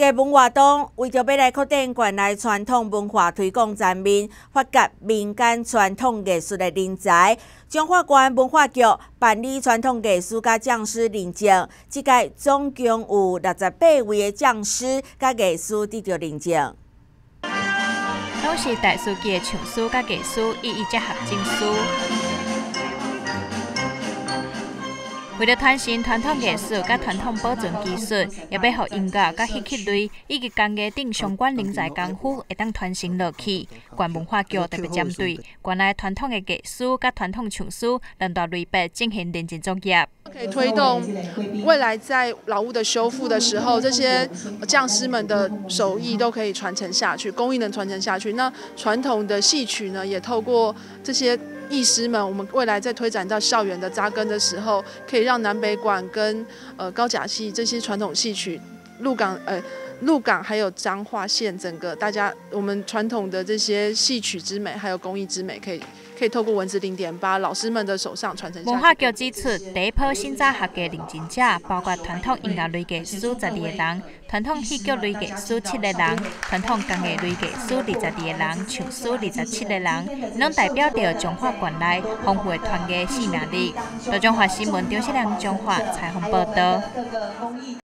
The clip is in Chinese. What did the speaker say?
艺文活动为着要来扩展县内传统文化推广层面，发掘民间传统艺术的人才。中华县文化局办理传统艺术甲匠师认证，即届总共有六十八位的匠师甲艺师得到认证。都是大书记的唱书甲艺术一一结合证书。为了传承传统艺术、甲传统保存技术，也要让音乐、甲戏曲类以及工艺等相关人才功夫会当传承落去。县文化局特别针对县内传统的艺术、甲传统唱书两大类别进行认真作业。可以推动未来在老屋的修复的时候，这些匠师们的手艺都可以传承下去，工艺能传承下去。那传统的戏曲呢，也透过这些。艺师们，我们未来在推展到校园的扎根的时候，可以让南北馆跟呃高甲戏这些传统戏曲，入港呃鹿港还有彰化县整个大家我们传统的这些戏曲之美，还有工艺之美，可以。可以透过文字零点八老师们的手上传承下文化局指出，第一波新早合格认证者包括传统音乐类艺术十二个人，传统戏剧类艺术七个人，传统工艺类艺术二十二个人，唱书二十七个人，拢代表着中华县内丰富的团结生命力。中华新闻张世良中华采访报道。